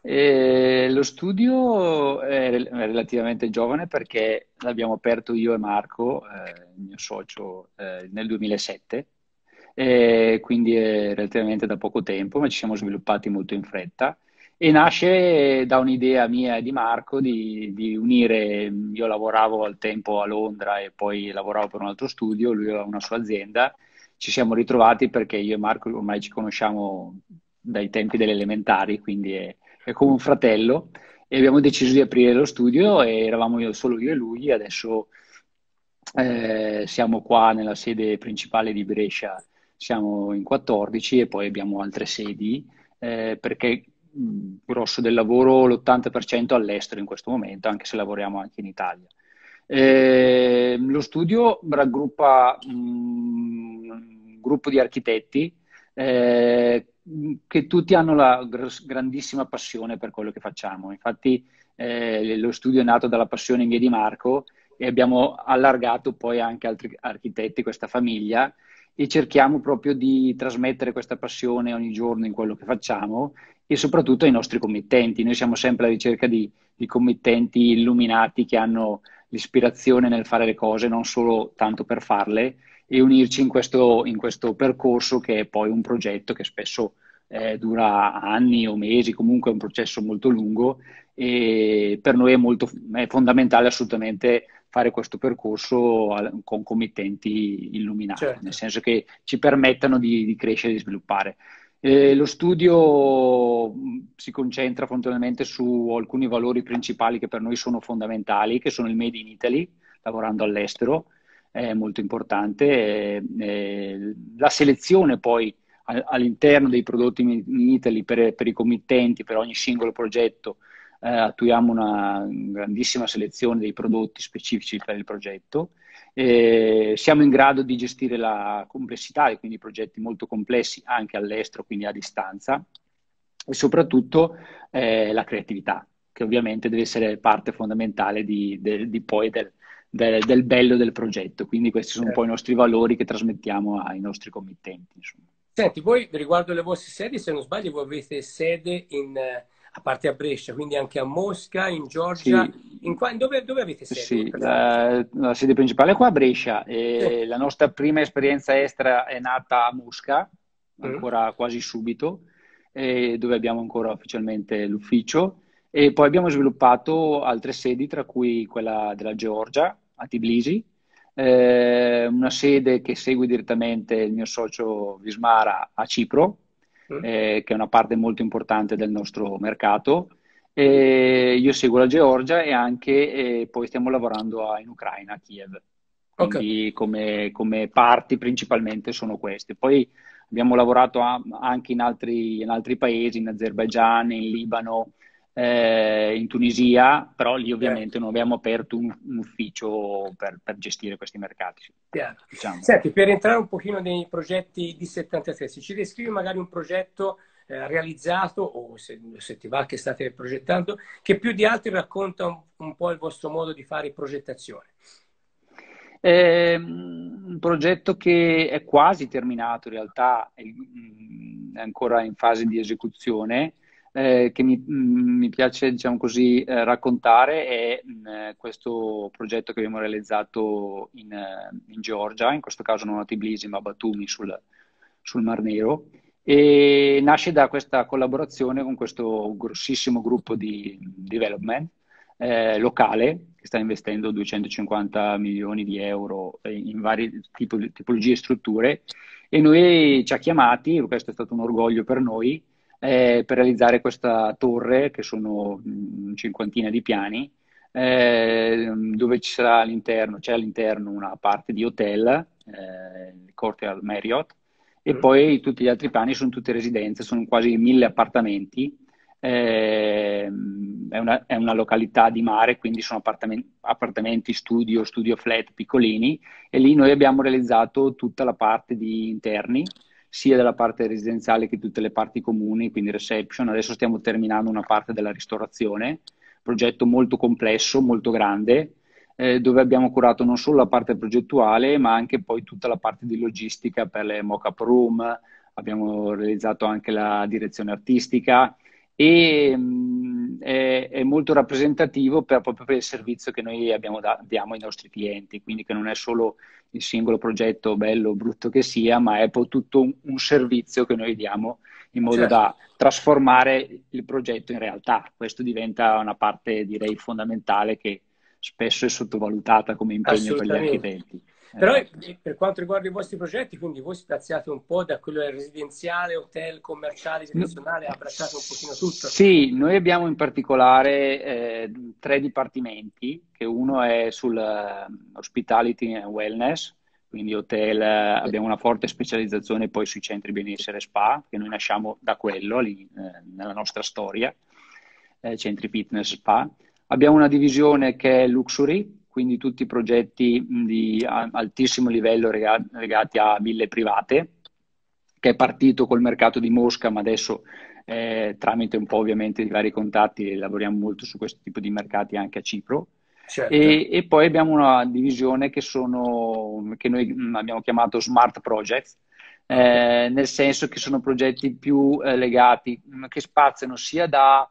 E lo studio è relativamente giovane perché l'abbiamo aperto io e Marco, eh, il mio socio, eh, nel 2007, e quindi è relativamente da poco tempo, ma ci siamo sviluppati molto in fretta. E nasce da un'idea mia e di Marco di, di, unire, io lavoravo al tempo a Londra e poi lavoravo per un altro studio, lui aveva una sua azienda, ci siamo ritrovati perché io e Marco ormai ci conosciamo dai tempi delle elementari, quindi è come un fratello, e abbiamo deciso di aprire lo studio e eravamo io, solo io e lui, adesso eh, siamo qua nella sede principale di Brescia, siamo in 14 e poi abbiamo altre sedi eh, perché il grosso del lavoro, l'80% all'estero in questo momento, anche se lavoriamo anche in Italia. Eh, lo studio raggruppa un gruppo di architetti eh, che tutti hanno la grandissima passione per quello che facciamo. Infatti eh, lo studio è nato dalla passione mia di Marco e abbiamo allargato poi anche altri architetti, questa famiglia, e cerchiamo proprio di trasmettere questa passione ogni giorno in quello che facciamo e soprattutto ai nostri committenti. Noi siamo sempre alla ricerca di, di committenti illuminati che hanno l'ispirazione nel fare le cose, non solo tanto per farle, e unirci in questo, in questo percorso che è poi un progetto che spesso eh, dura anni o mesi, comunque è un processo molto lungo e per noi è, molto, è fondamentale assolutamente fare questo percorso con committenti illuminati, certo. nel senso che ci permettano di, di crescere e di sviluppare. Eh, lo studio si concentra fondamentalmente su alcuni valori principali che per noi sono fondamentali, che sono il Made in Italy, lavorando all'estero, è molto importante, eh, eh, la selezione poi all'interno dei prodotti in Italy per, per, i committenti, per ogni singolo progetto, eh, attuiamo una grandissima selezione dei prodotti specifici per il progetto. Eh, siamo in grado di gestire la complessità e quindi progetti molto complessi anche all'estero, quindi a distanza, e soprattutto eh, la creatività, che ovviamente deve essere parte fondamentale di, de, di poi del, del, del, bello del progetto. Quindi questi sono certo. un po' i nostri valori che trasmettiamo ai nostri committenti. Insomma. Senti, voi riguardo le vostre sedi, se non sbaglio, voi avete sede in, a parte a Brescia, quindi anche a Mosca, in Georgia. Sì. In qua, dove, dove, avete sede? Sì, la, la, sede principale è qua a Brescia. E sì. La nostra prima esperienza estera è nata a Mosca, mm. ancora mm. quasi subito, dove abbiamo ancora ufficialmente l'ufficio. E poi abbiamo sviluppato altre sedi, tra cui quella della Georgia, a Tbilisi, eh, una sede che segue direttamente il mio socio Vismara a Cipro, mm. eh, che è una parte molto importante del nostro mercato. E io seguo la Georgia e anche eh, poi stiamo lavorando a, in Ucraina, a Kiev. Quindi okay. come, come, parti principalmente sono queste. Poi abbiamo lavorato a, anche in altri, in altri paesi, in Azerbaijan, in Libano, eh, in Tunisia, però lì ovviamente non abbiamo aperto un, un ufficio per, per, gestire questi mercati. Diciamo. Senti, per entrare un pochino nei progetti di 73, se ci descrivi magari un progetto eh, realizzato o se, se, ti va che state progettando, che più di altri racconta un, un po' il vostro modo di fare progettazione. È un progetto che è quasi terminato, in realtà è, è ancora in fase di esecuzione eh, che mi, mm, mi, piace diciamo così, eh, raccontare è mh, mm, questo progetto che abbiamo realizzato in, eh, in, Georgia, in questo caso non a Tbilisi ma a Batumi sul, sul Mar Nero. E nasce da questa collaborazione con questo grossissimo gruppo di development eh, locale che sta investendo 250 milioni di euro in varie tipo, tipologie e strutture. E noi ci ha chiamati, questo è stato un orgoglio per noi, eh, per realizzare questa torre, che sono una cinquantina di piani, eh, dove ci sarà all'interno, c'è all'interno una parte di hotel, eh, il Courtyard Marriott, e mm. poi tutti gli altri piani sono tutte residenze, sono quasi mille appartamenti. Eh, è, una, è, una, località di mare, quindi sono appartamenti, appartamenti, studio, studio flat piccolini e lì noi abbiamo realizzato tutta la parte di interni, sia della parte residenziale che tutte le parti comuni, quindi reception. Adesso stiamo terminando una parte della ristorazione, progetto molto complesso, molto grande, eh, dove abbiamo curato non solo la parte progettuale, ma anche poi tutta la parte di logistica per le mock-up room, abbiamo realizzato anche la direzione artistica e mh, è, è, molto rappresentativo per, proprio per il servizio che noi abbiamo da, diamo ai nostri clienti, quindi che non è solo il singolo progetto bello o brutto che sia, ma è poi tutto un, un servizio che noi diamo in modo certo. da trasformare il progetto in realtà. Questo diventa una parte, direi, fondamentale che spesso è sottovalutata come impegno per gli architetti. Però eh. per quanto riguarda i vostri progetti, quindi voi spaziate un po' da quello residenziale, hotel, commerciale, istituzionale, abbracciate un pochino tutto? Sì, noi abbiamo in particolare eh, tre dipartimenti, che uno è sul uh, hospitality and wellness, quindi hotel, uh, abbiamo una forte specializzazione poi sui centri benessere spa, che noi nasciamo da quello lì, eh, nella nostra storia, eh, centri fitness spa. Abbiamo una divisione che è luxury, quindi tutti i progetti di altissimo livello legati a ville private, che è partito col mercato di Mosca, ma adesso eh, tramite un po' ovviamente di vari contatti lavoriamo molto su questo tipo di mercati anche a Cipro. Certo. E, e, poi abbiamo una divisione che, sono, che noi abbiamo chiamato Smart Projects, eh, nel senso che sono progetti più eh, legati, che spaziano sia dalla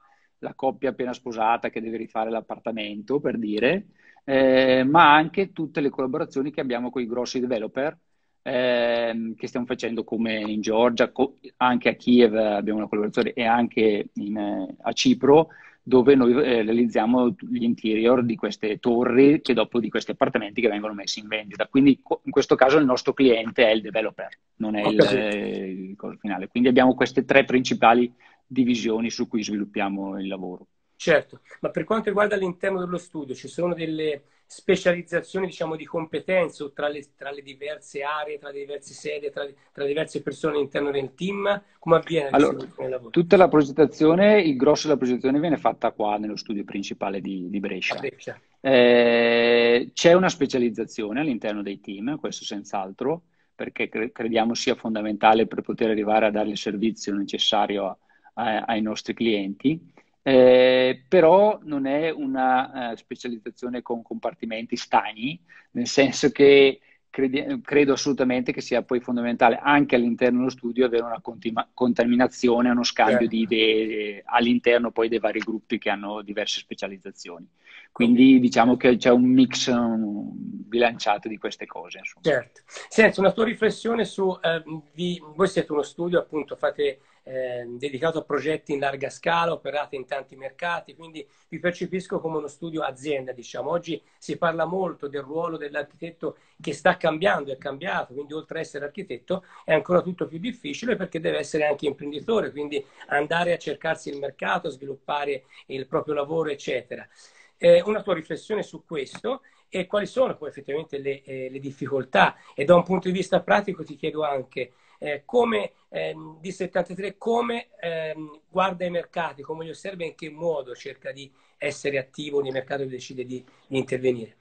coppia appena sposata che deve rifare l'appartamento, per dire, eh, ma anche tutte le collaborazioni che abbiamo con i grossi developer eh, che stiamo facendo come in Georgia, co- anche a Kiev abbiamo una collaborazione e anche in, a Cipro dove noi eh, realizziamo gli interior di queste torri e dopo di questi appartamenti che vengono messi in vendita. Quindi in questo caso il nostro cliente è il developer, non è il, il, il finale. Quindi abbiamo queste tre principali divisioni su cui sviluppiamo il lavoro. Certo, ma per quanto riguarda all'interno dello studio, ci sono delle specializzazioni, diciamo, di competenze tra le, tra le diverse aree, tra le diverse sedi, tra, tra, le diverse persone all'interno del team? Come avviene allora, lavoro? Tutta la progettazione, il grosso della progettazione viene fatta qua nello studio principale di, di Brescia. Brescia. Eh, c'è una specializzazione all'interno dei team, questo senz'altro, perché cre- crediamo sia fondamentale per poter arrivare a dare il servizio necessario a, a, ai nostri clienti eh, però non è una uh, specializzazione con compartimenti stagni, nel senso che credi- credo assolutamente che sia poi fondamentale anche all'interno dello studio avere una continua- contaminazione, uno scambio certo. di idee all'interno poi dei vari gruppi che hanno diverse specializzazioni. Quindi diciamo che c'è un mix bilanciato di queste cose. Insomma. Certo. Senti, una tua riflessione su, eh, vi, voi siete uno studio, appunto, fate eh, dedicato a progetti in larga scala, operate in tanti mercati, quindi vi percepisco come uno studio azienda, diciamo. Oggi si parla molto del ruolo dell'architetto che sta cambiando, è cambiato, quindi oltre ad essere architetto è ancora tutto più difficile perché deve essere anche imprenditore, quindi andare a cercarsi il mercato, sviluppare il proprio lavoro, eccetera. Eh, una tua riflessione su questo e quali sono poi effettivamente le, eh, le difficoltà e da un punto di vista pratico ti chiedo anche eh, come ehm, di 73 come ehm, guarda i mercati, come li osserva e in che modo cerca di essere attivo nei mercati e decide di, di intervenire.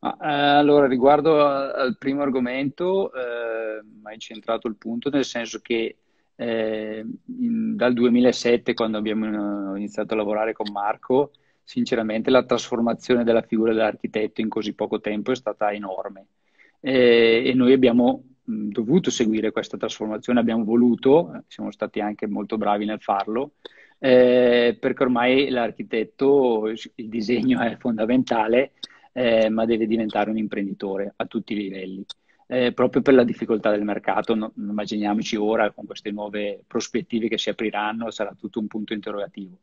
Eh, allora, riguardo al primo argomento, eh, hai centrato il punto, nel senso che eh, in, dal 2007, quando abbiamo iniziato a lavorare con Marco, sinceramente la trasformazione della figura dell'architetto in così poco tempo è stata enorme. Eh, e noi abbiamo dovuto seguire questa trasformazione, abbiamo voluto, siamo stati anche molto bravi nel farlo, eh, perché ormai l'architetto, il disegno è fondamentale, eh, ma deve diventare un imprenditore a tutti i livelli. Eh, proprio per la difficoltà del mercato, no, immaginiamoci ora con queste nuove prospettive che si apriranno, sarà tutto un punto interrogativo.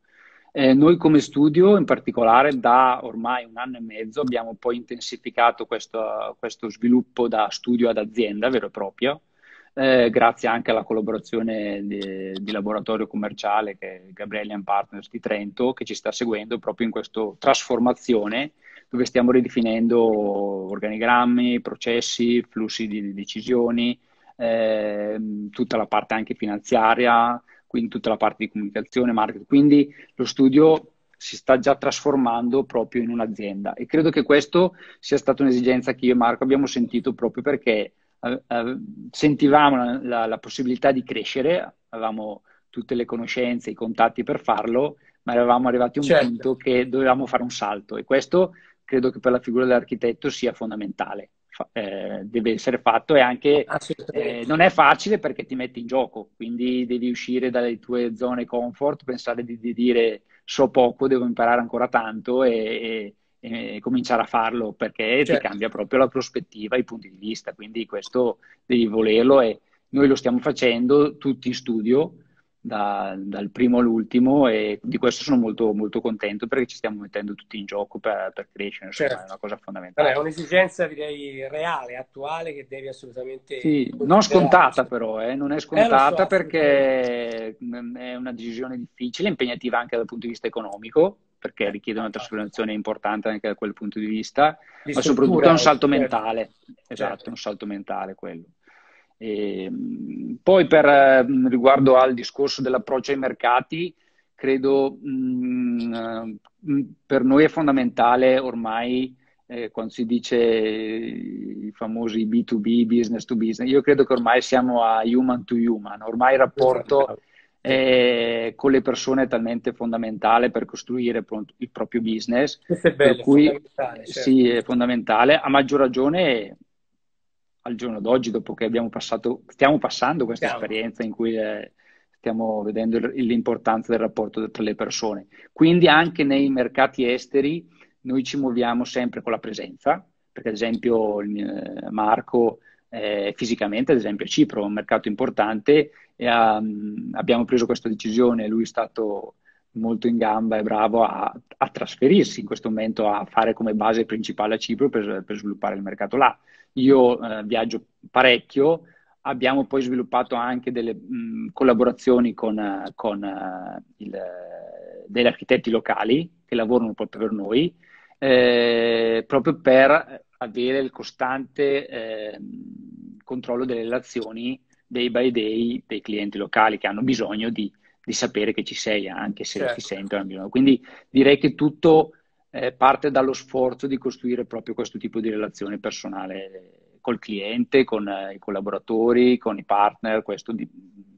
Eh, noi come studio, in particolare, da ormai un anno e mezzo abbiamo poi intensificato questo, questo sviluppo da studio ad azienda vero e proprio, eh, grazie anche alla collaborazione di, di, laboratorio commerciale che è Gabrielian Partners di Trento, che ci sta seguendo proprio in questa trasformazione dove stiamo ridefinendo organigrammi, processi, flussi di, di decisioni, eh, tutta la parte anche finanziaria, quindi tutta la parte di comunicazione, marketing. Quindi lo studio si sta già trasformando proprio in un'azienda e credo che questo sia stata un'esigenza che io e Marco abbiamo sentito proprio perché eh, eh, sentivamo la, la, la, possibilità di crescere, avevamo tutte le conoscenze, i contatti per farlo, ma eravamo arrivati a un certo. punto che dovevamo fare un salto e questo credo che per la figura dell'architetto sia fondamentale eh, deve essere fatto e anche eh, non è facile perché ti metti in gioco, quindi devi uscire dalle tue zone comfort, pensare di, di dire so poco, devo imparare ancora tanto e, e, e cominciare a farlo perché certo. ti cambia proprio la prospettiva, i punti di vista, quindi questo devi volerlo e noi lo stiamo facendo tutti in studio da, dal primo all'ultimo e di questo sono molto, molto contento perché ci stiamo mettendo tutti in gioco per, per crescere, insomma, certo. è una cosa fondamentale. Vabbè, è un'esigenza direi reale, attuale che devi assolutamente... Sì, non scontata però, eh, non è scontata eh, so, perché è una decisione difficile, impegnativa anche dal punto di vista economico perché richiede una trasformazione importante anche da quel punto di vista, di ma soprattutto è un salto certo. mentale, esatto, certo. un salto mentale quello. E, ehm, poi per ehm, riguardo al discorso dell'approccio ai mercati, credo mh, mm, per noi è fondamentale ormai eh, quando si dice i famosi B2B, business to business, io credo che ormai siamo a human to human, ormai il rapporto eh, con le persone è talmente fondamentale per costruire il proprio business. Questo è bello, per cui, certo. Sì, è fondamentale, a maggior ragione al giorno d'oggi, dopo che abbiamo passato, stiamo passando questa Chiamo. esperienza in cui eh, stiamo vedendo l'importanza del rapporto tra le persone. Quindi anche nei mercati esteri noi ci muoviamo sempre con la presenza, perché ad esempio eh, Marco eh, fisicamente, ad esempio a Cipro, un mercato importante, e um, abbiamo preso questa decisione, lui è stato molto in gamba e bravo a, a, trasferirsi in questo momento, a fare come base principale a Cipro per, per sviluppare il mercato là. Io eh, viaggio parecchio, abbiamo poi sviluppato anche delle mh, collaborazioni con, con uh, il, degli architetti locali che lavorano proprio per noi, eh, proprio per avere il costante eh, controllo delle relazioni day by day dei clienti locali che hanno bisogno di, di sapere che ci sei anche se certo. ti sentono. Quindi direi che tutto eh, parte dallo sforzo di costruire proprio questo tipo di relazione personale col cliente, con eh, i collaboratori, con i partner, questo di,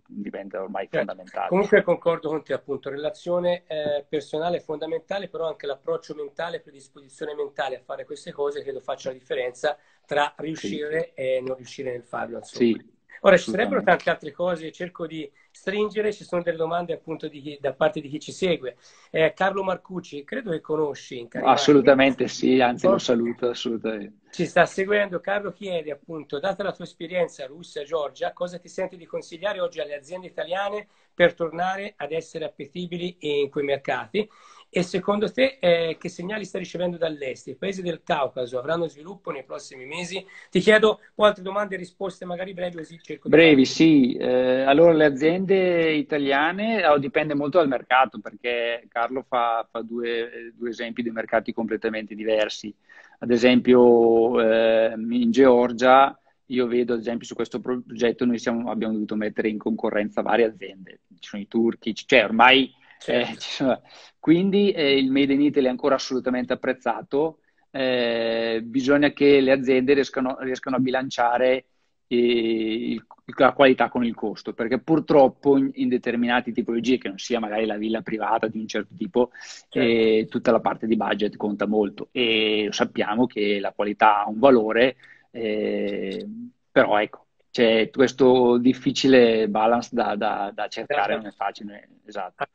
diventa ormai certo. fondamentale. Comunque concordo con te, appunto, relazione eh, personale è fondamentale, però anche l'approccio mentale, predisposizione mentale a fare queste cose credo faccia la differenza tra riuscire sì. e non riuscire nel farlo. Insomma. Sì, Ora ci sarebbero tante altre cose, cerco di stringere, ci sono delle domande appunto chi, da parte di chi ci segue. Eh, Carlo Marcucci, credo che conosci. Assolutamente sì, anzi lo saluto assolutamente. Ci sta seguendo, Carlo chiede appunto, data la tua esperienza Russia, Georgia, cosa ti senti di consigliare oggi alle aziende italiane per tornare ad essere appetibili in quei mercati? E secondo te eh, che segnali sta ricevendo dall'est? I paesi del Caucaso avranno sviluppo nei prossimi mesi? Ti chiedo poi altre domande e risposte magari brevi così cerco Brevi, di... sì. Eh, allora le aziende italiane oh, dipende molto dal mercato perché Carlo fa, fa due, due, esempi di mercati completamente diversi. Ad esempio eh, in Georgia io vedo ad esempio su questo progetto noi siamo, abbiamo dovuto mettere in concorrenza varie aziende, ci sono i turchi, cioè ormai eh, certo. quindi eh, il Made in Italy è ancora assolutamente apprezzato, eh, bisogna che le aziende riescano, riescano a bilanciare eh, il, la qualità con il costo, perché purtroppo in, in, determinate tipologie, che non sia magari la villa privata di un certo tipo, certo. Eh, tutta la parte di budget conta molto e sappiamo che la qualità ha un valore, eh, però ecco, c'è questo difficile balance da, da, da cercare, certo. non è facile, esatto.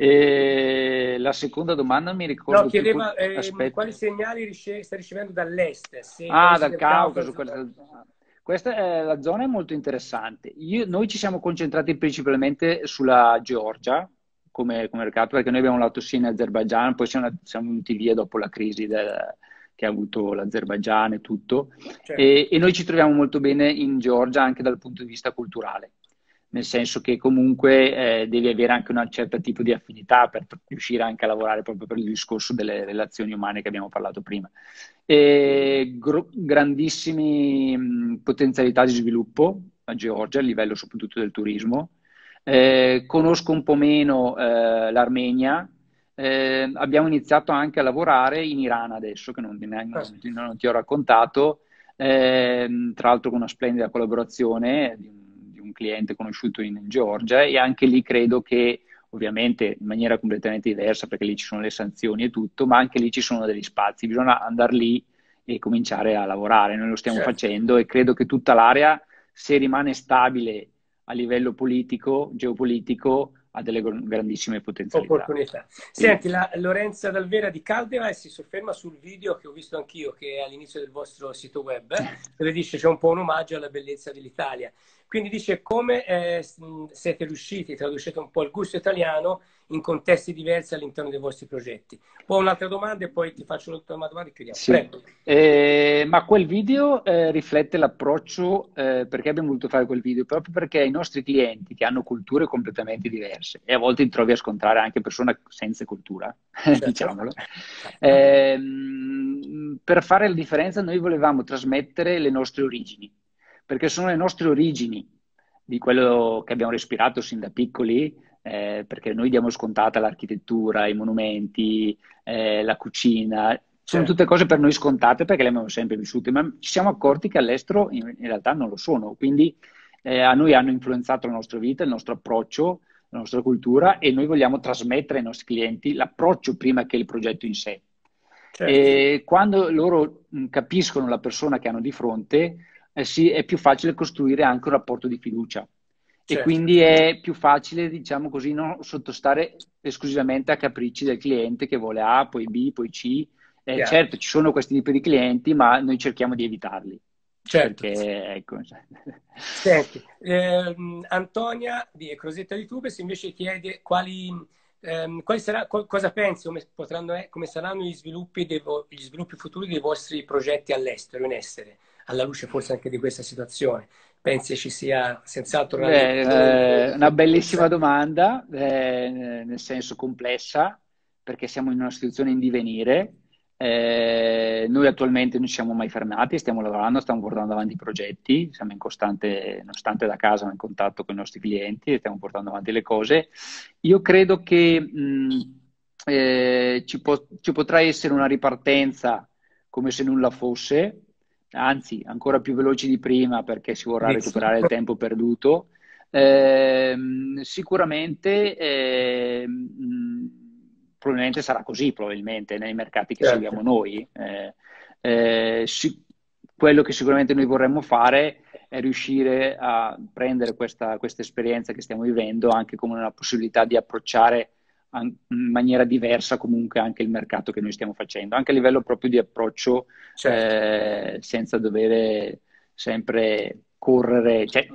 E la seconda domanda mi ricordo. No, chiedeva eh, quali segnali rice- sta ricevendo dall'est. ah, dal Caucaso. Questa, questa è, la zona è molto interessante. Io, noi ci siamo concentrati principalmente sulla Georgia come, come mercato, perché noi abbiamo lavorato sia in Azerbaijan, poi siamo, siamo venuti via dopo la crisi del, che ha avuto l'Azerbaijan e tutto. Certo. E, e noi ci troviamo molto bene in Georgia anche dal punto di vista culturale nel senso che comunque eh, devi avere anche un certo tipo di affinità per riuscire anche a lavorare proprio per il discorso delle relazioni umane che abbiamo parlato prima. E gro- grandissime mh, potenzialità di sviluppo a Georgia a livello soprattutto del turismo. Eh, conosco un po' meno eh, l'Armenia, eh, abbiamo iniziato anche a lavorare in Iran adesso, che non, non, non ti ho raccontato, ehm, tra l'altro con una splendida collaborazione di un un cliente conosciuto in Georgia e anche lì credo che ovviamente in maniera completamente diversa perché lì ci sono le sanzioni e tutto, ma anche lì ci sono degli spazi, bisogna andare lì e cominciare a lavorare. Noi lo stiamo certo. facendo e credo che tutta l'area, se rimane stabile a livello politico, geopolitico, ha delle grandissime potenzialità. Opportunità. Senti, la Lorenza Dalvera di Caldera si sofferma sul video che ho visto anch'io, che è all'inizio del vostro sito web, dove dice c'è un po' un omaggio alla bellezza dell'Italia. Quindi dice come eh, siete riusciti, traducete un po' il gusto italiano in contesti diversi all'interno dei vostri progetti. Poi un'altra domanda e poi ti faccio un'ultima domanda e chiudiamo. Sì. Eh, ma quel video eh, riflette l'approccio, eh, perché abbiamo voluto fare quel video? Proprio perché i nostri clienti che hanno culture completamente diverse e a volte ti trovi a scontrare anche persone senza cultura, certo. diciamolo, ehm, per fare la differenza noi volevamo trasmettere le nostre origini perché sono le nostre origini di quello che abbiamo respirato sin da piccoli, eh, perché noi diamo scontata l'architettura, i monumenti, eh, la cucina, sono certo. tutte cose per noi scontate perché le abbiamo sempre vissute, ma ci siamo accorti che all'estero in, in realtà non lo sono, quindi eh, a noi hanno influenzato la nostra vita, il nostro approccio, la nostra cultura e noi vogliamo trasmettere ai nostri clienti l'approccio prima che il progetto in sé. Certo. E quando loro capiscono la persona che hanno di fronte, eh sì, è più facile costruire anche un rapporto di fiducia. Certo. E quindi è più facile, diciamo così, non sottostare esclusivamente a capricci del cliente che vuole A, poi B, poi C. Eh, certo, ci sono questi tipi di clienti, ma noi cerchiamo di evitarli. Certo. Perché, ecco. Senti, eh, Antonia di Crosetta di Tubes invece chiede quali, ehm, quali sarà, cosa pensi, come, potranno, come saranno gli sviluppi, vo- gli sviluppi futuri dei vostri progetti all'estero, in essere? alla luce forse anche di questa situazione? Pensi ci sia senz'altro una, Beh, eh, una bellissima domanda, eh, nel senso complessa, perché siamo in una situazione in divenire. Eh, noi attualmente non ci siamo mai fermati, stiamo lavorando, stiamo portando avanti i progetti, siamo in costante, nonostante da casa, in contatto con i nostri clienti e stiamo portando avanti le cose. Io credo che mh, eh, ci, po- ci potrà essere una ripartenza come se nulla fosse, anzi ancora più veloci di prima perché si vorrà recuperare il tempo perduto. Eh, sicuramente eh, probabilmente sarà così probabilmente nei mercati che certo. seguiamo noi. Eh, eh, si, quello che sicuramente noi vorremmo fare è riuscire a prendere questa, questa esperienza che stiamo vivendo anche come una possibilità di approcciare in maniera diversa comunque anche il mercato che noi stiamo facendo, anche a livello proprio di approccio certo. eh, senza dover sempre correre, cioè,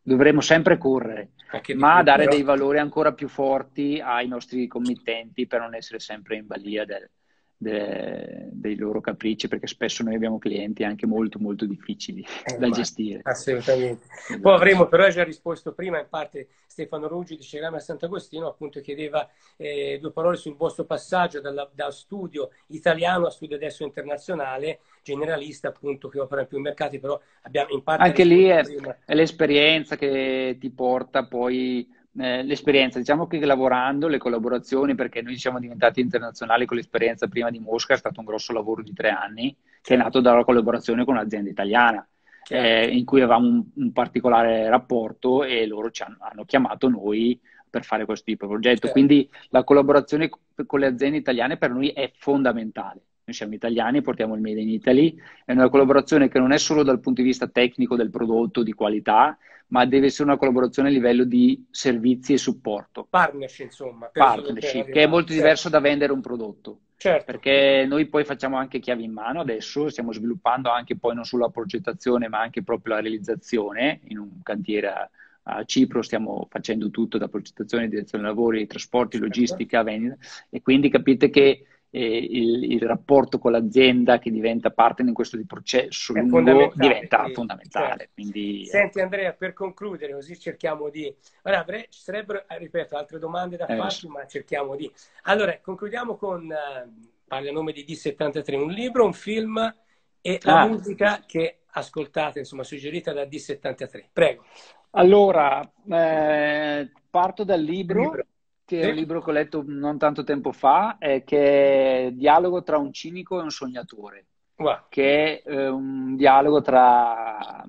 dovremmo sempre correre, ma dare però... dei valori ancora più forti ai nostri committenti per non essere sempre in balia del, de, dei loro capricci, perché spesso noi abbiamo clienti anche molto molto difficili eh, da gestire. Assolutamente. Poi avremo però già risposto prima, in parte Stefano Ruggi di Cerame a Sant'Agostino appunto chiedeva eh, due parole sul vostro passaggio dalla, da studio italiano a studio adesso internazionale, generalista appunto che opera in più mercati, però abbiamo in parte... Anche lì è, è l'esperienza che ti porta poi eh, l'esperienza, diciamo che lavorando, le collaborazioni, perché noi siamo diventati internazionali con l'esperienza prima di Mosca, è stato un grosso lavoro di tre anni, che è nato dalla collaborazione con un'azienda italiana, eh, in cui avevamo un, un, particolare rapporto e loro ci hanno, hanno, chiamato noi per fare questo tipo di progetto. Certo. Quindi la collaborazione con le aziende italiane per noi è fondamentale. Noi siamo italiani, portiamo il Made in Italy, è una collaborazione che non è solo dal punto di vista tecnico del prodotto, di qualità, ma deve essere una collaborazione a livello di servizi e supporto. Partnership, insomma. Partnership, che è molto certo. diverso da vendere un prodotto. Certo. Perché noi poi facciamo anche chiavi in mano adesso, stiamo sviluppando anche poi non solo la progettazione, ma anche proprio la realizzazione in un cantiere a, a Cipro, stiamo facendo tutto da progettazione, direzione lavori, trasporti, certo. logistica, vendita e quindi capite che il, il, rapporto con l'azienda che diventa partner in questo processo lungo diventa sì, fondamentale. Certo. Quindi, eh. Senti Andrea, per concludere, così cerchiamo di... Ora, ci sarebbero, eh, ripeto, altre domande da eh, farti, ma cerchiamo di... Allora, concludiamo con, uh, parli a nome di D73, un libro, un film e la ah. musica che ascoltate, insomma, suggerita da D73. Prego. Allora, eh, parto dal libro. libro che è un libro che ho letto non tanto tempo fa, è che è Dialogo tra un cinico e un sognatore, wow. che è eh, un dialogo tra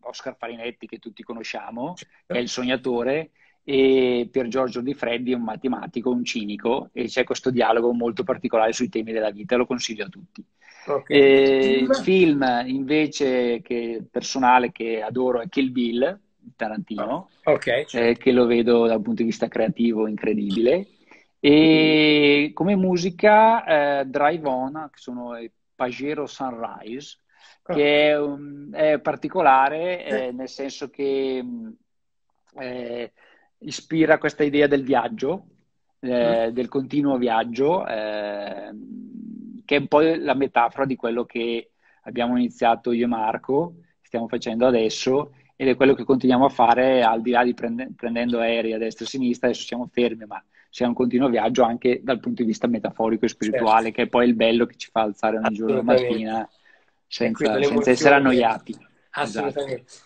Oscar Farinetti, che tutti conosciamo, che è il sognatore, e Pier Giorgio Di Freddi, un matematico, un cinico, e c'è questo dialogo molto particolare sui temi della vita, lo consiglio a tutti. Okay. Il film invece che personale che adoro è Kill Bill, Tarantino, oh, okay, certo. eh, che lo vedo dal punto di vista creativo incredibile. E come musica eh, Drive On, che sono i Pajero Sunrise, che è, um, è particolare eh, nel senso che eh, ispira questa idea del viaggio, eh, mm. del continuo viaggio, eh, che è un po' la metafora di quello che abbiamo iniziato io e Marco, stiamo facendo adesso, ed è quello che continuiamo a fare al di là di prende, prendendo aerei a destra e a sinistra, adesso siamo fermi, ma siamo un continuo viaggio anche dal punto di vista metaforico e spirituale, certo. che è poi il bello che ci fa alzare ogni giorno la mattina senza, senza essere annoiati. Assolutamente. Esatto.